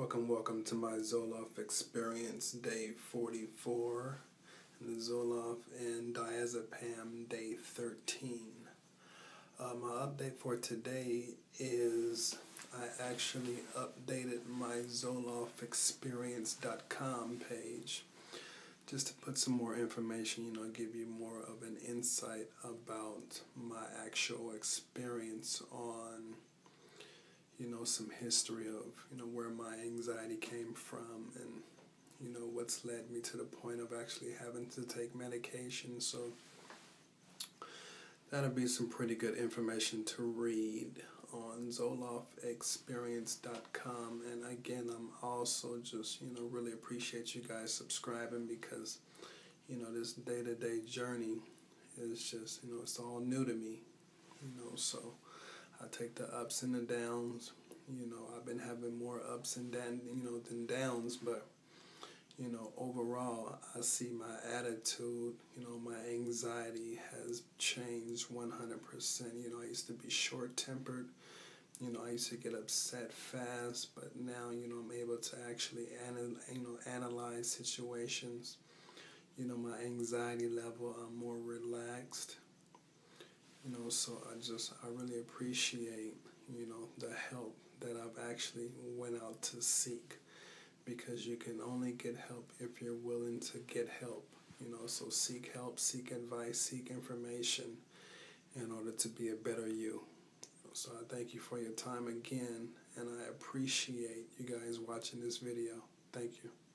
Welcome, welcome to my Zoloft experience, day 44, and the Zoloft and diazepam, day 13. Uh, my update for today is I actually updated my ZoloftExperience.com page just to put some more information, you know, give you more of an insight about my actual experience on you know, some history of, you know, where my anxiety came from and, you know, what's led me to the point of actually having to take medication. So that'll be some pretty good information to read on ZoloftExperience.com. And again, I'm also just, you know, really appreciate you guys subscribing because, you know, this day to day journey is just, you know, it's all new to me, you know, so. I take the ups and the downs. You know, I've been having more ups and down, you know, than downs, but you know, overall, I see my attitude, you know, my anxiety has changed 100%. You know, I used to be short tempered. You know, I used to get upset fast, but now, you know, I'm able to actually, anal- you know, analyze situations. You know, my anxiety level, I'm more relaxed. You know, so I just I really appreciate you know the help that I've actually went out to seek because you can only get help if you're willing to get help. You know, so seek help, seek advice, seek information in order to be a better you. So I thank you for your time again, and I appreciate you guys watching this video. Thank you.